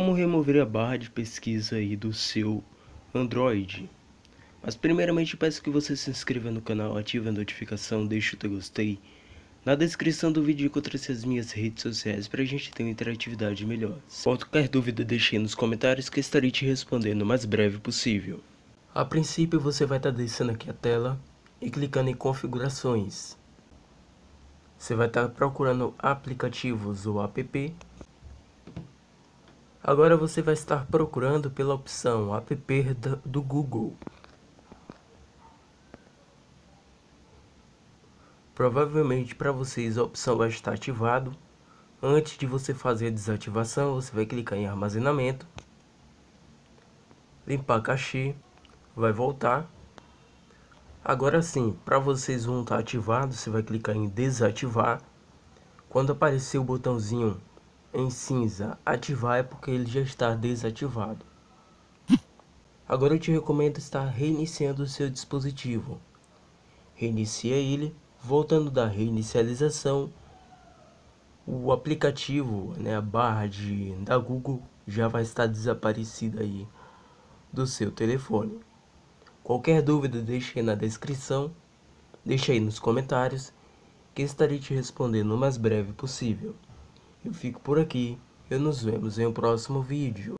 Como remover a barra de pesquisa aí do seu Android. Mas primeiramente peço que você se inscreva no canal, ative a notificação, deixe o teu gostei. Na descrição do vídeo encontre-se as minhas redes sociais para a gente ter uma interatividade melhor. Qualquer dúvida deixe nos comentários que estarei te respondendo o mais breve possível. A princípio você vai estar tá descendo aqui a tela e clicando em configurações. Você vai estar tá procurando aplicativos ou app. Agora você vai estar procurando pela opção app do Google. Provavelmente para vocês a opção vai estar ativado. Antes de você fazer a desativação, você vai clicar em armazenamento, limpar cachê, vai voltar. Agora sim, para vocês vão estar ativado, você vai clicar em desativar. Quando aparecer o botãozinho em cinza ativar é porque ele já está desativado. Agora eu te recomendo estar reiniciando o seu dispositivo. Reinicia ele Voltando da reinicialização, o aplicativo, né, a barra de, da Google já vai estar desaparecida aí do seu telefone. Qualquer dúvida deixe aí na descrição, deixe aí nos comentários, que estarei te respondendo o mais breve possível. Eu fico por aqui, e nos vemos em um próximo vídeo.